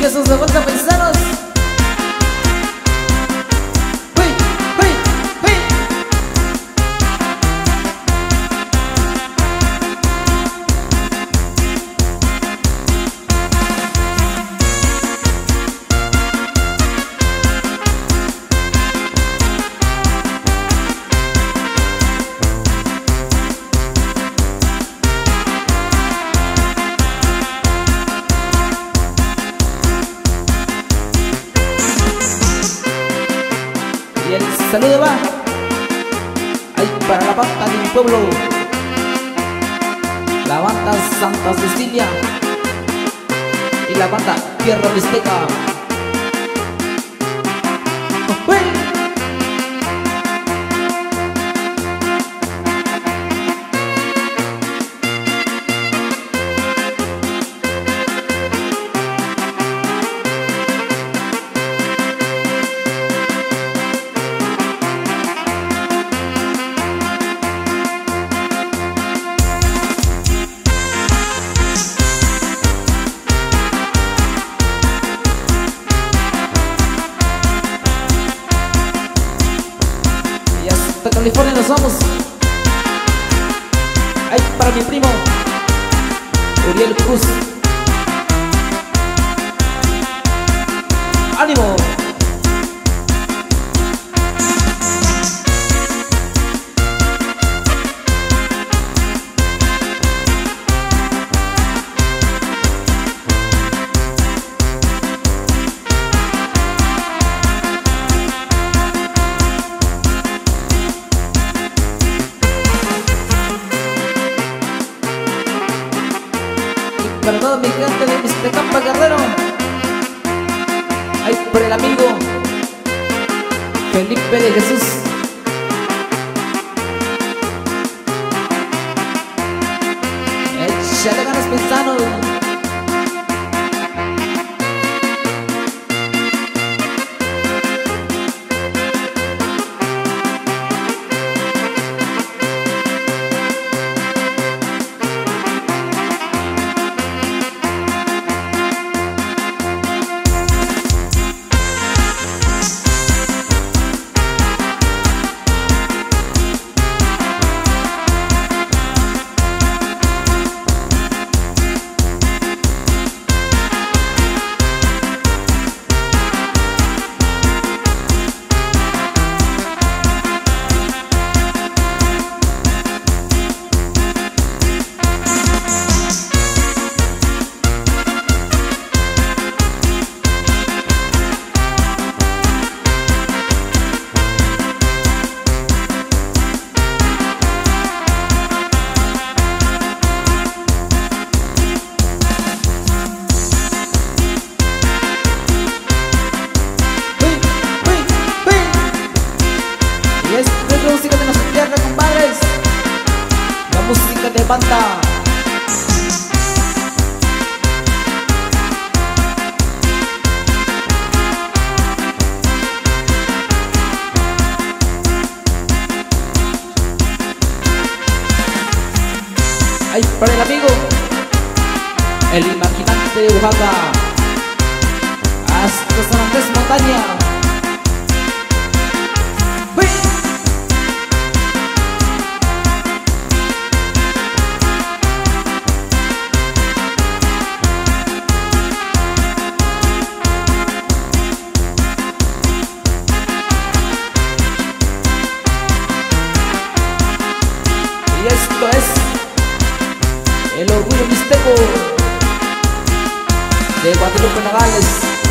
que sus ojos comenzaron Y el saludo va ahí para la banda de mi pueblo, la banda Santa Cecilia y la banda Tierra Mixteca. California nos vamos. Ahí para mi primo, Uriel Cruz. Para toda mi gente de Mixtecampa Guerrero. Ahí por el amigo Felipe de Jesús. Échale ganas pensando. Y es la música de nuestra tierra, compadres. La música de banda. Ahí para el amigo, el imaginante de Oaxaca, hasta San Andrés Montaña. Esto es el orgullo mixteco de Guadalupe Nogales.